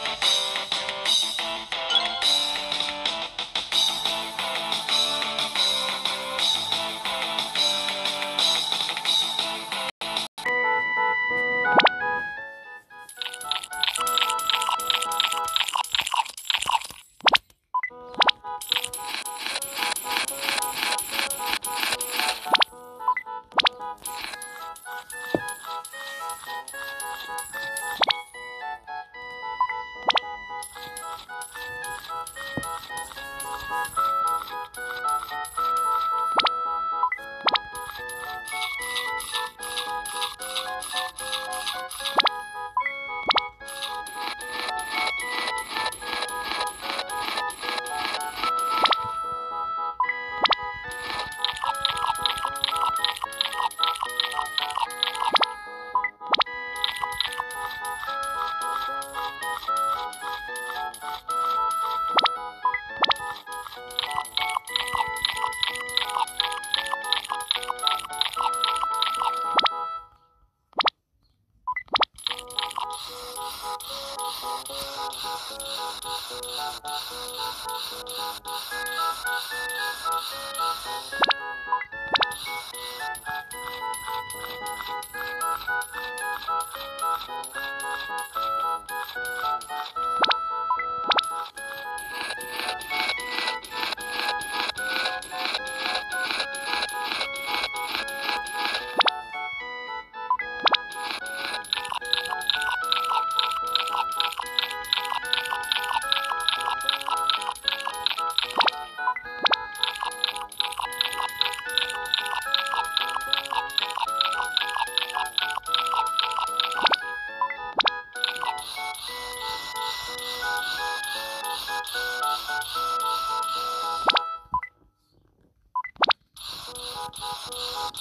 you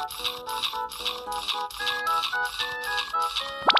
Thank you.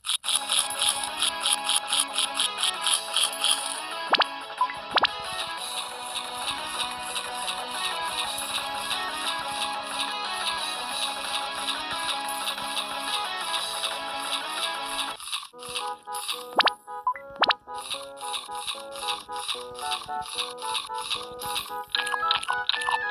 Thank you.